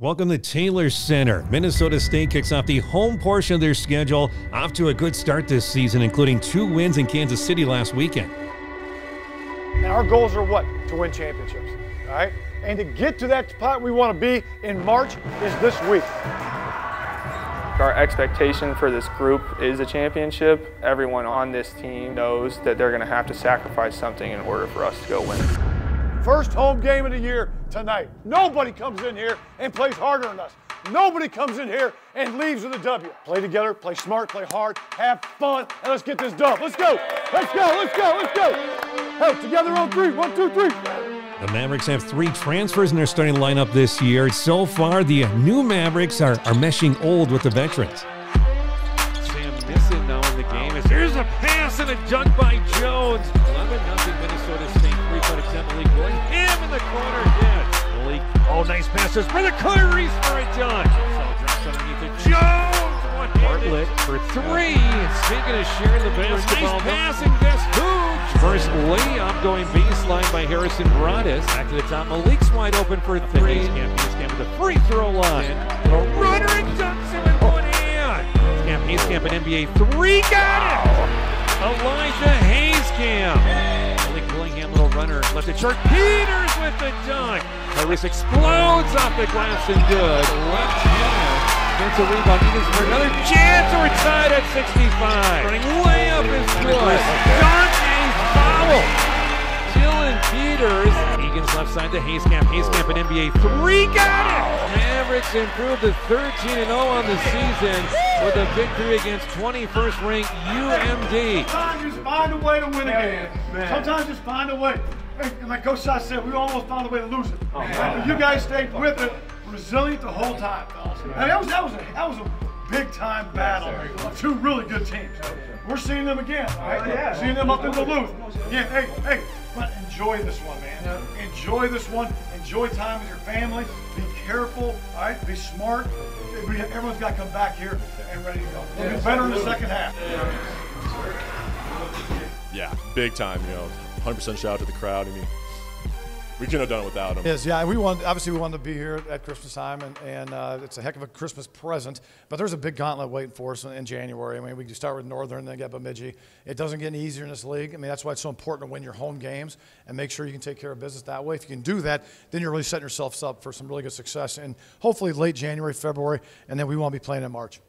Welcome to Taylor Center. Minnesota State kicks off the home portion of their schedule, off to a good start this season, including two wins in Kansas City last weekend. And our goals are what? To win championships, all right? And to get to that spot we want to be in March is this week. Our expectation for this group is a championship. Everyone on this team knows that they're going to have to sacrifice something in order for us to go win. First home game of the year tonight. Nobody comes in here and plays harder than us. Nobody comes in here and leaves with a W. Play together, play smart, play hard, have fun, and let's get this done. Let's go. Let's go. Let's go. Let's go. Hey, together on three. One, two, three. The Mavericks have three transfers in their starting lineup this year. So far, the new Mavericks are, are meshing old with the veterans. Sam Nissen now in the game. Here's a pass and a dunk by Jones. 11 nothing Minnesota State. Three-point attempt. Malik Willingham in the corner. Hit. Malik. Oh, nice passes for the Clarice for a dunk. So drops underneath it. Jones. Bartlett for three. Speaking of sharing the basketball. Nice pass and guess who? First layup going baseline by Harrison Braudis. Back to the top. Malik's wide open for three. Camp, Camp with the free throw line. A runner and dunks him in one hand. Camp Camp an NBA three. Got it. Elijah Hayescamp. Malik Willingham, runner. Left it short. Peters with the dunk. Harris explodes off the glass and good. Left hand. Gets a rebound. Eagles for another chance. We're tied at 65. Running Peters. Egan's left side to Hayescamp. Hayescamp an NBA three. Got it. Mavericks improved to 13 0 on the season with a victory against 21st ranked UMD. Sometimes just find a way to win a game. Sometimes just find a way. Hey, Like Coach Shot said, we almost found a way to lose it. Oh, but you guys stayed with it, resilient the whole time. And that was that was a that was a big time battle of two really good teams. We're seeing them again, right? Oh, seeing them up in Duluth. Yeah, hey, hey, but enjoy this one, man. Enjoy this one. Enjoy time with your family. Be careful, all right? Be smart. Everyone's got to come back here and ready to go. We'll be better in the second half. Yeah, big time. You know, 100% shout out to the crowd. I mean, we couldn't have done it without him. Yes, yeah, we want obviously we wanted to be here at Christmas time, and, and uh, it's a heck of a Christmas present. But there's a big gauntlet waiting for us in, in January. I mean, we can start with Northern, then get Bemidji. It doesn't get any easier in this league. I mean, that's why it's so important to win your home games and make sure you can take care of business that way. If you can do that, then you're really setting yourselves up for some really good success, and hopefully late January, February, and then we won't be playing in March.